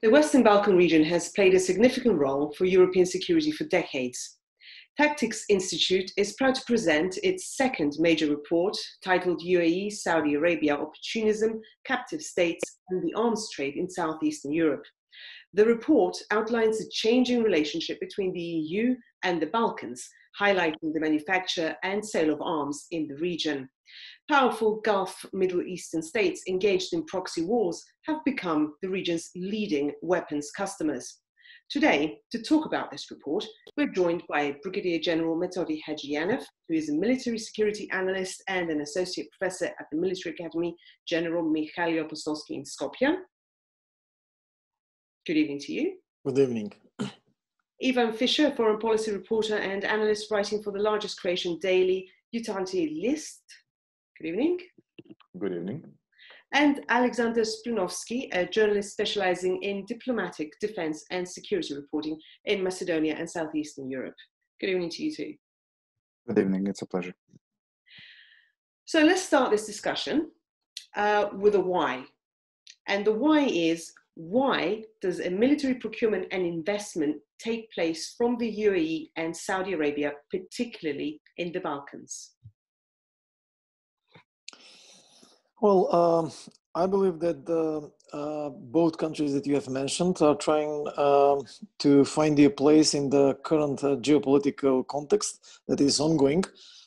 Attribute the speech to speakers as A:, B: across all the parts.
A: The Western Balkan region has played a significant role for European security for decades. Tactics Institute is proud to present its second major report titled UAE Saudi Arabia Opportunism, Captive States, and the Arms Trade in Southeastern Europe. The report outlines the changing relationship between the EU and the Balkans, highlighting the manufacture and sale of arms in the region powerful Gulf Middle Eastern states engaged in proxy wars have become the region's leading weapons customers. Today, to talk about this report, we're joined by Brigadier General Metodi Hadji-Janev, who is a military security analyst and an associate professor at the Military Academy General Mihailo Apostolski in Skopje. Good evening to you.
B: Good evening.
A: Ivan Fischer, foreign policy reporter and analyst writing for the largest Croatian daily, Jutarnji List. Good evening.
C: Good evening.
A: And Aleksandar Srbinovski, a journalist specializing in diplomatic, defense, and security reporting in Macedonia and Southeastern Europe. Good evening to you too.
C: Good evening, it's a pleasure.
A: So let's start this discussion uh, with a why. And the why is why does a military procurement and investment take place from the UAE and Saudi Arabia, particularly in the Balkans?
B: Well, um, I believe that uh, both countries that you have mentioned are trying uh, to find their place in the current uh, geopolitical context that is ongoing.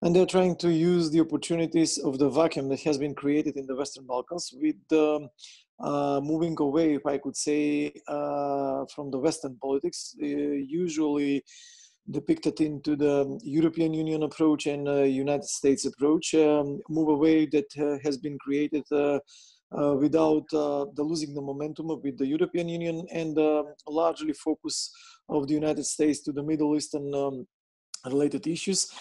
B: And they're trying to use the opportunities of the vacuum that has been created in the Western Balkans with uh, moving away, if I could say, uh, from the Western politics. Uh, usually, depicted into the European Union approach and uh, United States approach, um, move away that uh, has been created uh, uh without uh, the losing the momentum with the European Union and uh, largely focus of the United States to the Middle Eastern um, related issues,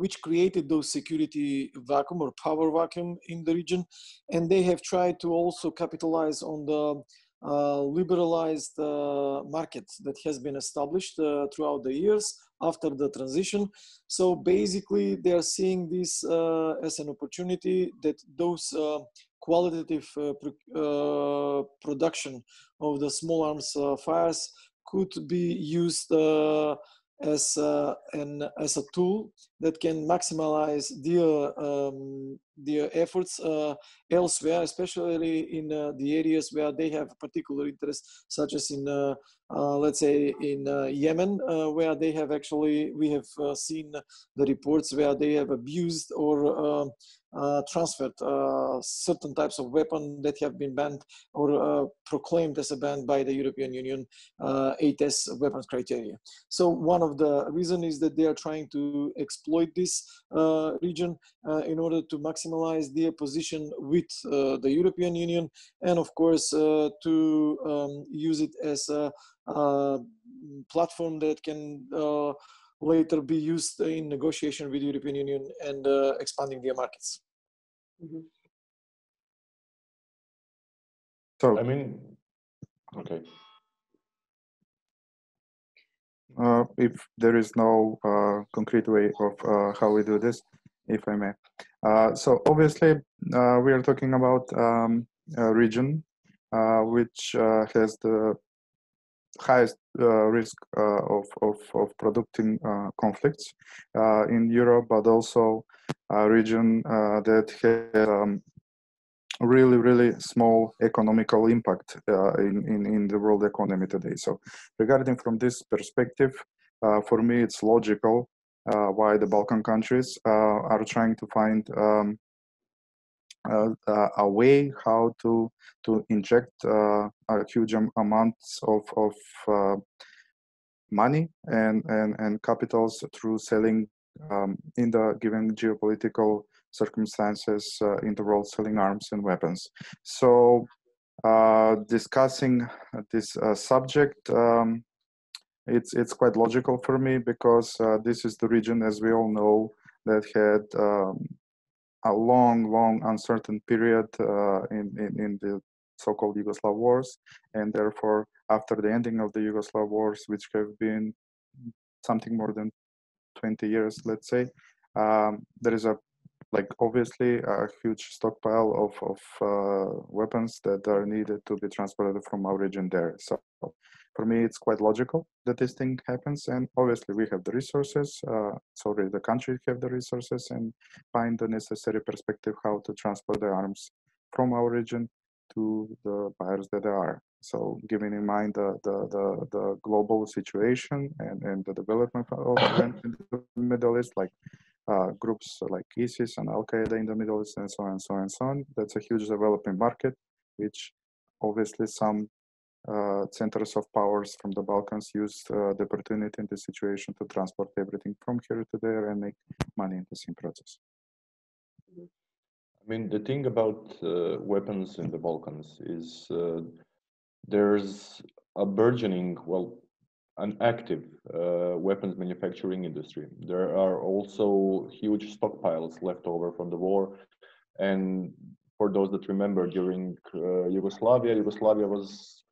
B: which created those security vacuum or power vacuum in the region. And they have tried to also capitalize on the uh, liberalized uh, market that has been established uh, throughout the years after the transition. So basically, they are seeing this uh, as an opportunity that those uh, qualitative production of the small arms fires could be used as an as a tool that can maximize their um, their efforts uh, elsewhere, especially in uh, the areas where they have particular interest, such as in uh, uh, let's say in uh, Yemen, where they have actually we have seen the reports where they have abused or uh, transferred uh, certain types of weapon that have been banned or uh, proclaimed as a ban by the European Union 8S uh, weapons criteria. So one of the reason is that they are trying to exploit this uh, region uh, in order to maximize their position with the European Union and of course to um, use it as a, a platform that can later be used in negotiation with the European Union and uh, expanding their markets. Mm-hmm.
C: So I mean, okay. Uh, if there is no uh, concrete way of uh, how we do this, if I may. Uh, so obviously, uh, we are talking about um, a region uh, which has the highest risk of, of, of producing conflicts in Europe, but also a region that has um, really, really small economical impact in, in, in the world economy today. So regarding from this perspective, for me, it's logical uh, why the Balkan countries uh, are trying to find um, uh, a way how to to inject uh, a huge amounts of of uh, money and, and and capitals through selling um, in the given geopolitical circumstances uh, in the world selling arms and weapons. So uh, discussing this uh, subject um, it's it's quite logical for me because this is the region as we all know that had um, a long, long uncertain period uh, in, in, in the so-called Yugoslav wars, and therefore, after the ending of the Yugoslav wars, which have been something more than 20 years, let's say, um, there is a like obviously a huge stockpile of, of uh, weapons that are needed to be transported from our region there. So for me, it's quite logical that this thing happens. And obviously we have the resources, uh, sorry, the country have the resources and find the necessary perspective how to transport the arms from our region to the buyers that are. So giving in mind the, the, the, the global situation and, and the development of the Middle East, like uh, groups like ISIS and Al Qaeda in the Middle East, and so on and so on and so on. That's a huge developing market, which obviously some uh, centers of powers from the Balkans use uh, the opportunity in this situation to transport everything from here to there and make money in the same process.
D: I mean, the thing about uh, weapons in the Balkans is uh, there's a burgeoning, well, an active uh, weapons manufacturing industry. There are also huge stockpiles left over from the war. And for those that remember, during uh, Yugoslavia, Yugoslavia was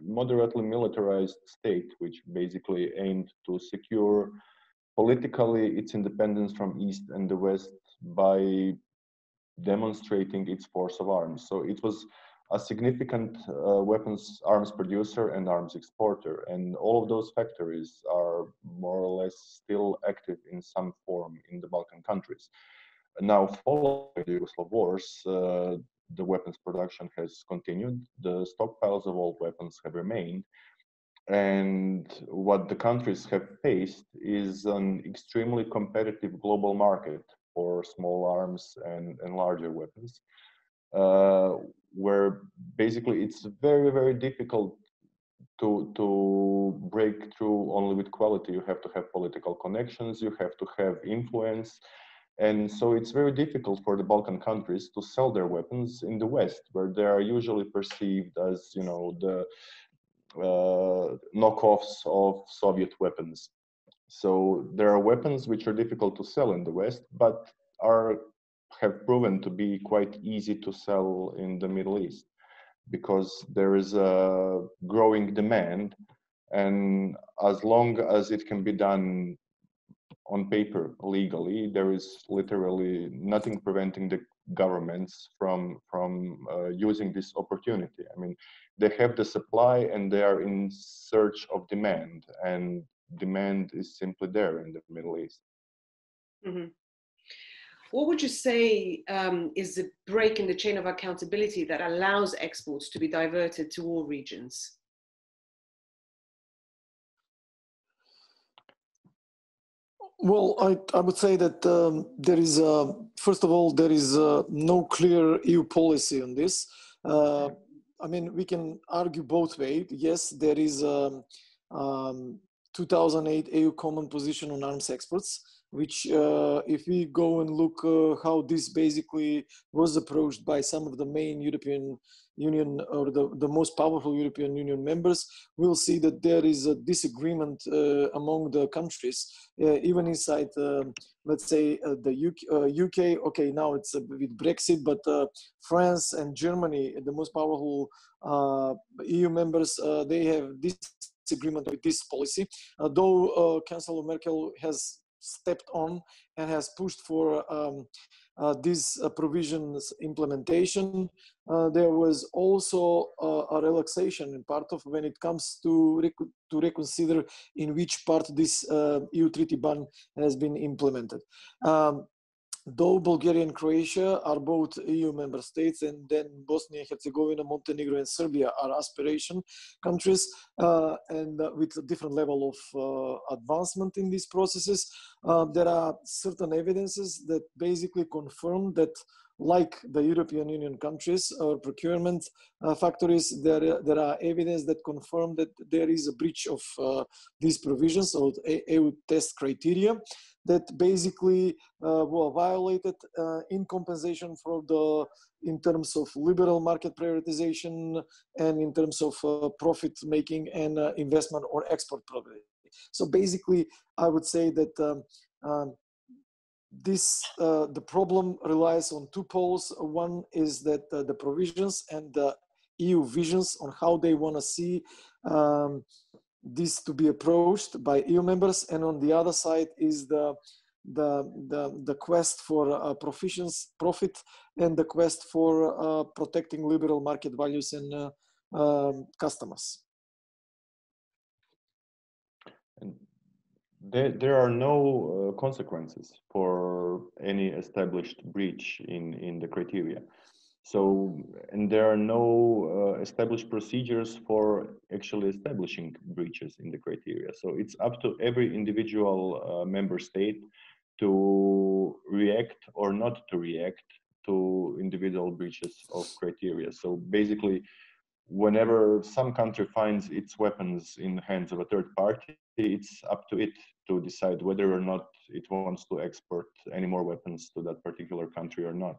D: moderately militarized state, which basically aimed to secure politically its independence from East and the West by demonstrating its force of arms. So it was a significant uh, weapons arms producer and arms exporter. And all of those factories are more or less still active in some form in the Balkan countries. Now, following the Yugoslav wars, uh, the weapons production has continued. The stockpiles of old weapons have remained. And what the countries have faced is an extremely competitive global market for small arms and, and larger weapons. Uh, where basically it's very very difficult to to break through only with quality. You have to have political connections you have to have influence. And so it's very difficult for the balkan countries to sell their weapons in the west where they are usually perceived as you know the uh, knockoffs of soviet weapons. So there are weapons which are difficult to sell in the west but are have proven to be quite easy to sell in the Middle East because there is a growing demand. And as long as it can be done on paper legally, there is literally nothing preventing the governments from from uh, using this opportunity. I mean, they have the supply and they are in search of demand, and demand is simply there in the Middle East.
A: Mm-hmm. What would you say um, is the break in the chain of accountability that allows exports to be diverted to all regions?
B: Well, I, I would say that um, there is, uh, first of all, there is uh, no clear EU policy on this. Uh, I mean, we can argue both ways. Yes, there is a um, um 2008 EU common position on arms exports, which uh, if we go and look uh, how this basically was approached by some of the main European Union or the, the most powerful European Union members, we'll see that there is a disagreement uh, among the countries, uh, even inside, um, let's say, uh, the UK, UK, uh, Okay, now it's with Brexit, but France and Germany, the most powerful EU members, they have this disagreement with this policy. though Chancellor Merkel has stepped on and has pushed for um, uh, uh, provisions implementation. Uh, there was also uh, a relaxation in part of when it comes to, rec to reconsider in which part this uh, EU treaty ban has been implemented. Um, though Bulgaria and Croatia are both EU member states, and then Bosnia and Herzegovina, Montenegro, and Serbia are aspiration countries, uh, and uh, with a different level of uh, advancement in these processes, uh, there are certain evidences that basically confirm that like the European Union countries or procurement uh, factories, there, there are evidence that confirm that there is a breach of uh, these provisions of EU test criteria that basically uh, were violated uh, in compensation for the in terms of liberal market prioritization and in terms of uh, profit making and investment or export program. So basically, I would say that um, um, this uh, the problem relies on two poles. One is that uh, the provisions and the EU visions on how they want to see um, this to be approached by EU members, and on the other side is the the, the, the quest for uh, profit and the quest for uh, protecting liberal market values and uh, um, customers.
D: There, there are no uh, consequences for any established breach in, in the criteria. So, and there are no uh, established procedures for actually establishing breaches in the criteria. So it's up to every individual uh, member state to react or not to react to individual breaches of criteria. So basically, whenever some country finds its weapons in the hands of a third party, it's up to it to decide whether or not it wants to export any more weapons to that particular country or not.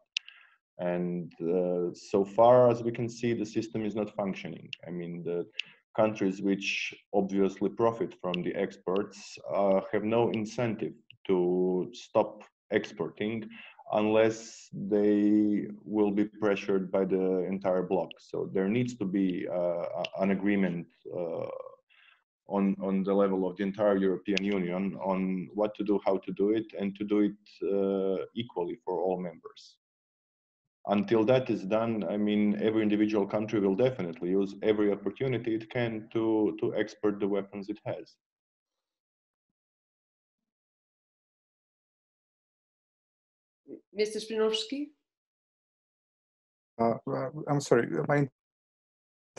D: And uh, so far as we can see, the system is not functioning. I mean, the countries which obviously profit from the exports uh, have no incentive to stop exporting unless they will be pressured by the entire bloc. So there needs to be uh, an agreement uh, on on the level of the entire European Union on what to do, how to do it, and to do it uh, equally for all members. Until that is done, I mean, every individual country will definitely use every opportunity it can to to export the weapons it has.
A: Mr. Srbinovski?
C: Uh, uh, I'm sorry, my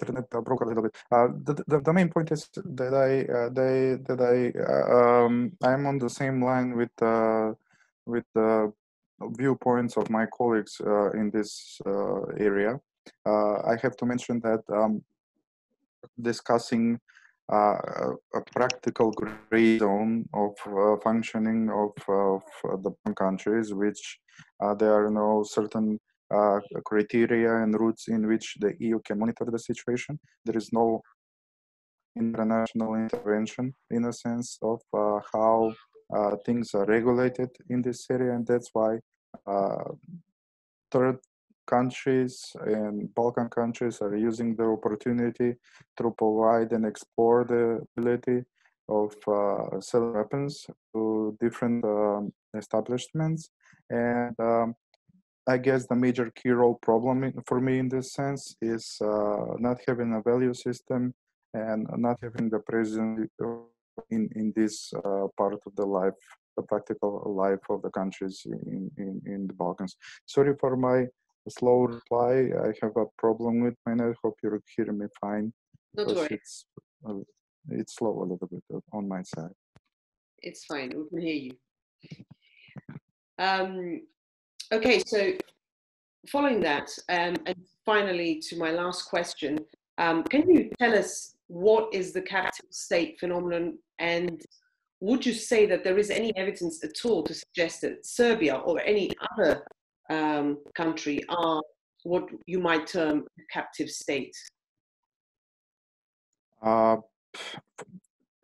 C: internet broke a little bit. Uh, the, the, the main point is that I uh, they that I uh, um, I'm on the same line with uh, with the viewpoints of my colleagues uh, in this uh, area. I have to mention that um, discussing a, a, practical gray zone of functioning of, of the countries, which there are no certain uh, criteria and routes in which the EU can monitor the situation. There is no international intervention in a sense of uh, how uh, things are regulated in this area, and that's why uh, third countries and Balkan countries are using the opportunity to provide and explore the ability of uh, selling weapons to different um, establishments. And um, I guess the major key role problem for me in this sense is uh, not having a value system and not having the presence in, in this uh, part of the life, the practical life of the countries in, in, in the Balkans. Sorry for my slow reply. I have a problem with my net. Hope you hear me fine.
A: Don't worry.
C: It's, uh, it's slow a little bit on my side.
A: It's fine. We can hear you. Um, Okay, so following that, um, and finally to my last question, um, can you tell us what is the captive state phenomenon and would you say that there is any evidence at all to suggest that Serbia or any other um, country are what you might term a captive state?
C: Uh,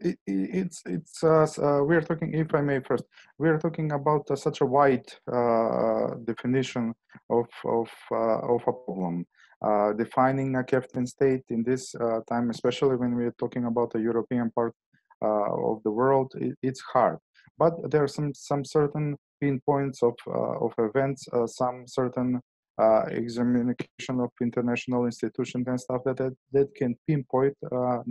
C: it, it's it's uh, uh, we're talking if i may first we're talking about uh, such a wide uh, definition of of uh, of a problem uh, defining a captive state in this time especially when we're talking about the european part Uh, of the world it, it's hard. But there are some some certain pinpoints of uh, of events uh, some certain examination of international institutions and stuff that that, that can pinpoint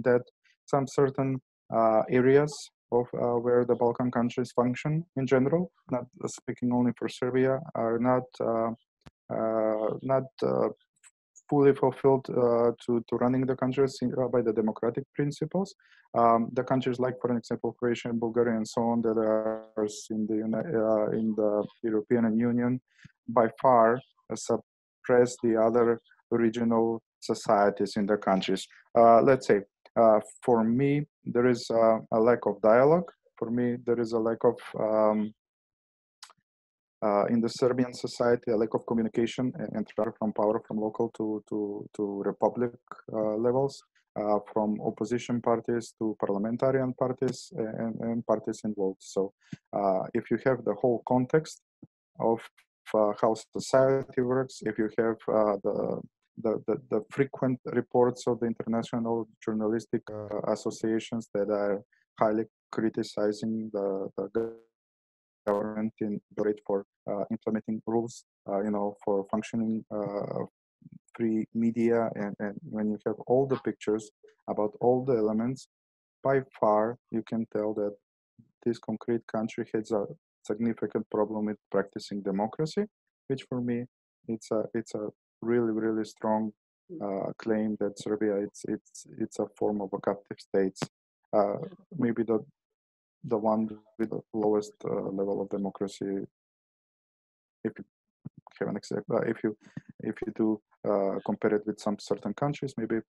C: that some certain uh, areas of uh, where the Balkan countries function in general, not speaking only for Serbia, are not uh, not fully fulfilled uh, to, to running the countries in, uh, by the democratic principles. Um, the countries like, for example, Croatia and Bulgaria and so on that are in the, uh, in the European Union by far suppress the other regional societies in the countries. let's say uh, for me, there is a, a, lack of dialogue. For me, there is a lack of um, uh, in the Serbian society, a lack of communication and transfer from power from local to to to republic uh, levels, uh, from opposition parties to parliamentarian parties and, and parties involved. So, uh, if you have the whole context of uh, how society works, if you have the the, the, the, frequent reports of the international journalistic uh, associations that are highly criticizing the, the government in Belgrade for uh, implementing rules, uh, you know, for functioning uh, free media. And, and when you have all the pictures about all the elements, by far you can tell that this concrete country has a significant problem with practicing democracy, which for me it's a it's a really really strong uh, claim that Serbia it's it's it's a form of a captive state, uh, maybe the the one with the lowest uh, level of democracy. If you have an example, uh, if you if you do uh, compare it with some certain countries, maybe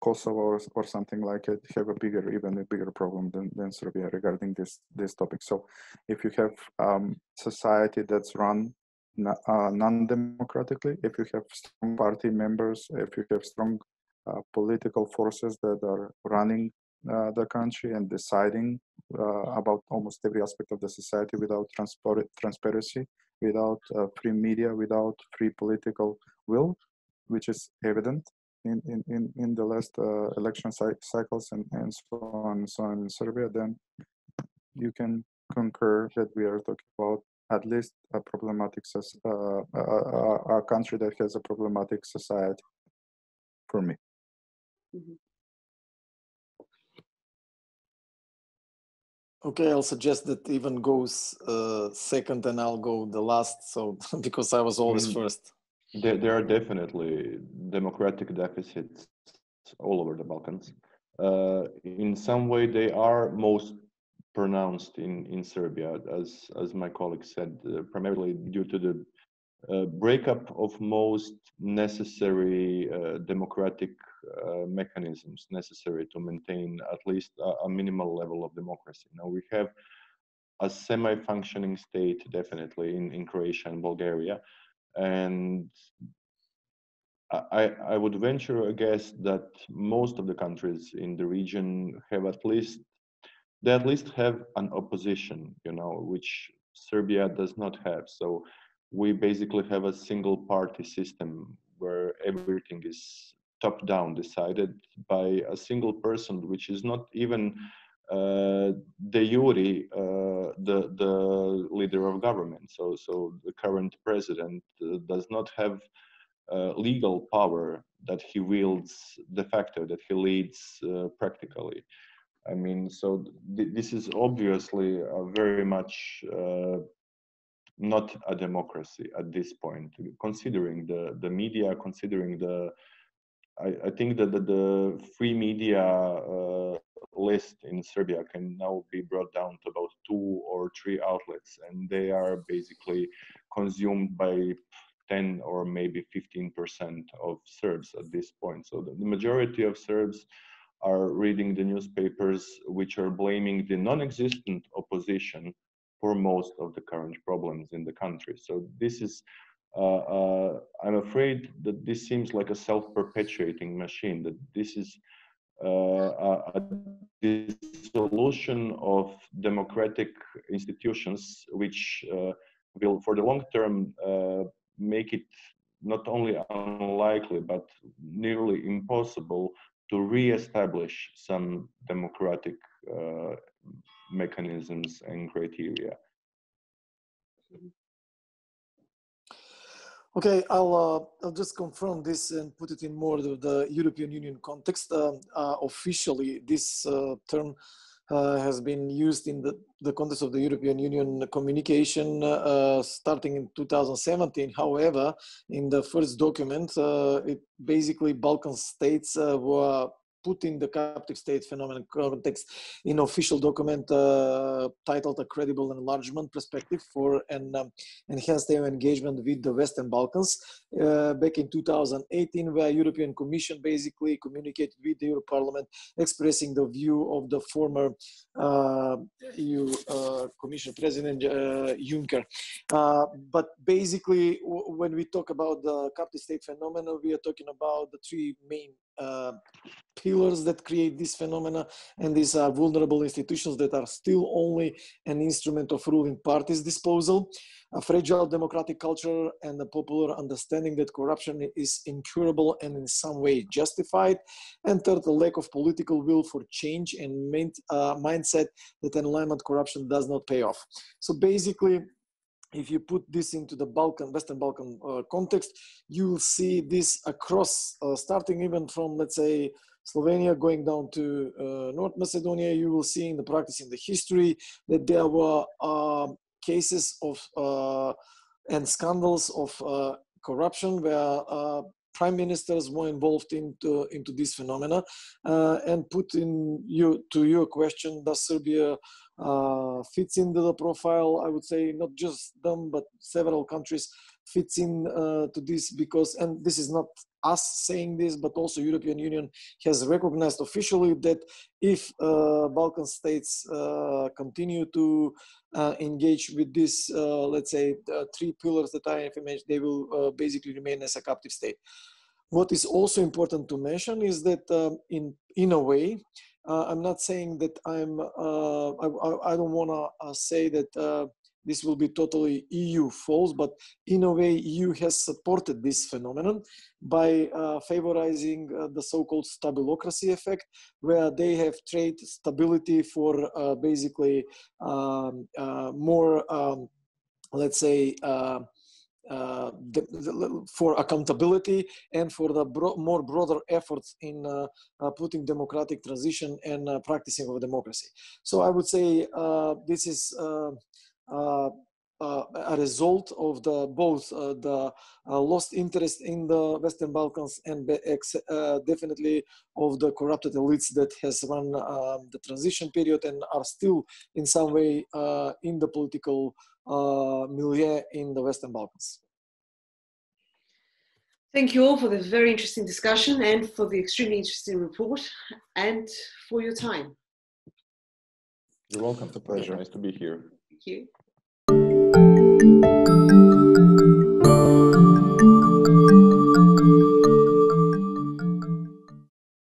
C: Kosovo or, or something like it have a bigger, even a bigger problem than, than Serbia regarding this this topic. So, if you have um, society that's run uh, non-democratically, if you have strong party members, if you have strong uh, political forces that are running uh, the country and deciding uh, about almost every aspect of the society without transpor- transparency, without uh, free media, without free political will, which is evident in, in, in, in the last uh, election cycles and, and so on and so on in Serbia, then you can concur that we are talking about at least a problematic, uh, a, a, country that has a problematic society for me. Mm
B: Okay, I'll suggest that even goes uh, second and I'll go the last. So because I was always mm. first.
D: There, there are definitely democratic deficits all over the Balkans. Uh, in some way, they are most pronounced in, in Serbia, as, as my colleague said, uh, primarily due to the uh, breakup of most necessary uh, democratic Uh, mechanisms necessary to maintain at least a, a, minimal level of democracy. Now we have a semi-functioning state, definitely in, in Croatia and Bulgaria, and I, I would venture a guess that most of the countries in the region have at least they at least have an opposition, you know, which Serbia does not have. So we basically have a single party system where everything is top down decided by a single person, which is not even uh, de jure uh, the the leader of government. So so the current president uh, does not have uh, legal power that he wields de facto, that he leads uh, practically. I mean, so th this is obviously very much uh, not a democracy at this point, considering the, the media, considering the, I, I think that the, the free media uh, list in Serbia can now be brought down to about two or three outlets, and they are basically consumed by 10 or maybe 15% of Serbs at this point. So the, the majority of Serbs are reading the newspapers which are blaming the non-existent opposition for most of the current problems in the country. So this is, I'm afraid that this seems like a self-perpetuating machine, that this is uh, a, dissolution of democratic institutions which uh, will, for the long term, uh, make it not only unlikely but nearly impossible to re-establish some democratic uh, mechanisms and criteria.
B: Okay, I'll, uh, I'll just confirm this and put it in more of the European Union context. Uh, uh officially, this uh, term uh, has been used in the, the context of the European Union communication uh, starting in 2017. However, in the first document, it basically Balkan states were put in the captive state phenomenon context in official document uh, titled a credible enlargement perspective for an um, enhanced EU engagement with the Western Balkans uh, back in 2018 where European Commission basically communicated with the Euro Parliament expressing the view of the former uh, EU uh, Commission President uh, Juncker. Uh, but basically when we talk about the captive state phenomenon we are talking about the three main uh, pillars that create this phenomena and these are vulnerable institutions that are still only an instrument of ruling parties disposal. A fragile democratic culture and a popular understanding that corruption is incurable and in some way justified. And third a lack of political will for change and main, uh, mindset that enlightenment corruption does not pay off. So basically if you put this into the Balkan, Western Balkan uh, context, you will see this across, uh, starting even from, let's say, Slovenia going down to uh, North Macedonia, you will see in the practice in the history that there were uh, cases of uh, and scandals of uh, corruption where uh, prime ministers were involved into into this phenomena. And put in you to your question does serbia uh, fits into the profile i would say not just them but several countries fits in uh, to this because and this is not us saying this, but also European Union has recognized officially that if uh, Balkan states uh, continue to uh, engage with these, uh, let's say, three pillars that I have mentioned, they will basically remain as a captive state. What is also important to mention is that um, in in a way, I'm not saying that I'm. I, I, don't want to say that this will be totally EU false, but in a way, EU has supported this phenomenon by uh, favorizing uh, the so-called stabilocracy effect, where they have trade stability for uh, basically um, uh, more, um, let's say, uh, uh, the, the, for accountability and for the bro more broader efforts in uh, uh, putting democratic transition and practicing of democracy. So I would say this is uh, uh, a result of the both uh, the lost interest in the Western Balkans and definitely of the corrupted elites that has run um, the transition period and are still in some way in the political milieu in the Western Balkans.
A: Thank you all for this very interesting discussion and for the extremely interesting report and for your time.
D: You're welcome. It's a pleasure. Nice to be here. Thank you.
A: thank you